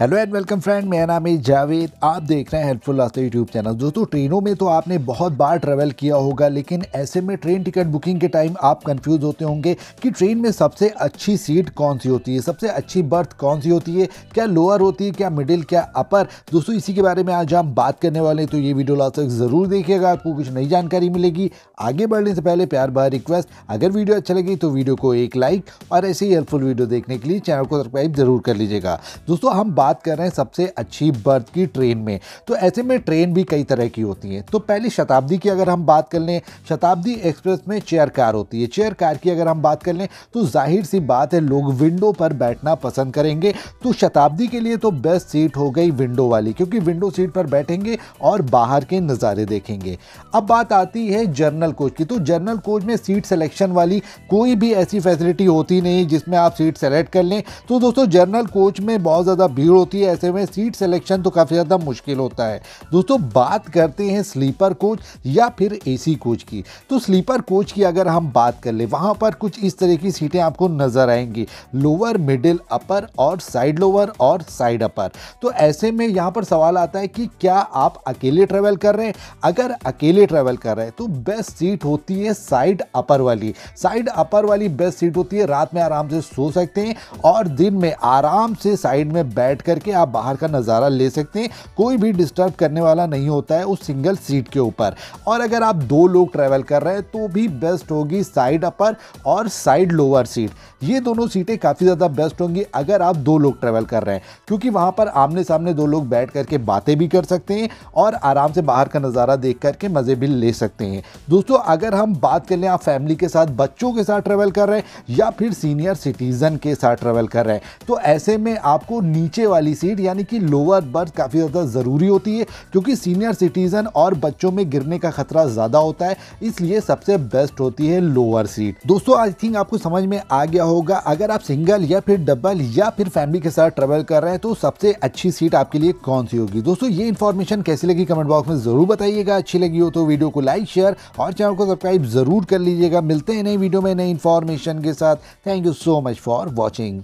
Hello and welcome friend मेरा नाम है जावेद। आप देख रहे हैं हेल्पफुल रास्ते यूट्यूब चैनल दोस्तों, ट्रेनों में तो आपने बहुत बार ट्रैवल किया होगा, लेकिन ऐसे में ट्रेन टिकट बुकिंग के टाइम आप कंफ्यूज होते होंगे कि ट्रेन में सबसे अच्छी सीट कौन सी होती है, सबसे अच्छी बर्थ कौन सी होती है, क्या लोअर होती है, क्या मिडिल क्या अपर दोस्तों, इसी के बारे में आज हम बात करने वाले हैं। तो ये वीडियो लास्ट तक ज़रूर देखिएगा, आपको कुछ नई जानकारी मिलेगी। आगे बढ़ने से पहले प्यार बार रिक्वेस्ट अगर वीडियो अच्छी लगी तो वीडियो को एक लाइक और ऐसे ही हेल्पफुल वीडियो देखने के लिए चैनल को सब्सक्राइब ज़रूर कर लीजिएगा। दोस्तों, हम बात बात कर रहे हैं सबसे अच्छी बर्थ की ट्रेन में। तो ऐसे में ट्रेन भी कई तरह की होती हैं। तो पहले शताब्दी की अगर हम बात कर लें, शताब्दी एक्सप्रेस में चेयर कार होती है। चेयर कार की अगर हम बात कर लें तो ज़ाहिर सी बात है लोग विंडो पर बैठना पसंद करेंगे। तो शताब्दी के लिए तो बेस्ट सीट हो गई विंडो वाली, क्योंकि विंडो सीट पर बैठेंगे और बाहर के नज़ारे देखेंगे। अब बात आती है जर्नल कोच की। तो जर्नल कोच में सीट सिलेक्शन वाली कोई भी ऐसी फैसिलिटी होती नहीं जिसमें आप सीट सेलेक्ट कर लें। तो दोस्तों जर्नल कोच में बहुत ज़्यादा भीड़ होती है, ऐसे में सीट सिलेक्शन तो काफ़ी ज़्यादा मुश्किल होता है। दोस्तों, बात करते हैं स्लीपर कोच या फिर एसी कोच की। तो स्लीपर कोच की अगर हम बात कर ले, वहाँ पर कुछ इस तरह की सीटें आपको नज़र आएँगी। लोअर मिडिल अपर और साइड लोअर और साइड अपर तो ऐसे में यहाँ पर सवाल आता है कि क्या आप अकेले ट्रेवल कर रहे हैं? अगर अकेले ट्रेवल कर रहे हैं तो बेस्ट सीट होती है साइड अपर वाली। साइड अपर वाली बेस्ट सीट होती है, रात में आराम से सो सकते हैं और दिन में आराम से साइड में बैठ करके आप बाहर का नज़ारा ले सकते हैं। कोई भी डिस्टर्ब करने वाला नहीं होता है उस सिंगल सीट के ऊपर। और अगर आप दो लोग ट्रैवल कर रहे हैं तो भी बेस्ट होगी साइड अपर और साइड लोअर सीट ये दोनों सीटें काफ़ी ज़्यादा बेस्ट होंगी अगर आप दो लोग ट्रैवल कर रहे हैं। क्योंकि वहाँ पर आमने सामने दो लोग बैठ करके बातें भी कर सकते हैं और आराम से बाहर का नज़ारा देख करके मज़े भी ले सकते हैं। दोस्तों, अगर हम बात कर लें आप फैमिली के साथ, बच्चों के साथ ट्रैवल कर रहे हैं या फिर सीनियर सिटीज़न के साथ ट्रैवल कर रहे हैं तो ऐसे में आपको नीचे वाली सीट सीट यानी कि लोअर बर्थ काफ़ी ज़्यादा ज़रूरी होती है, क्योंकि सीनियर सिटीज़न और बच्चों में गिरने का खतरा ज़्यादा होता है, इसलिए सबसे बेस्ट होती है लोअर सीट दोस्तों आई थिंक आपको समझ में आ गया होगा, अगर आप सिंगल या फिर डबल या फिर फैमिली के साथ ट्रेवल कर रहे हैं तो सबसे अच्छी सीट आपके लिए कौन सी होगी? दोस्तों, ये इन्फॉर्मेशन कैसी लगी कमेंट बॉक्स में ज़रूर बताइएगा। अच्छी लगी हो तो वीडियो को लाइक शेयर और चैनल को सब्सक्राइब ज़रूर कर लीजिएगा। मिलते हैं नई वीडियो में नई इन्फॉर्मेशन के साथ। Thank you so much for watching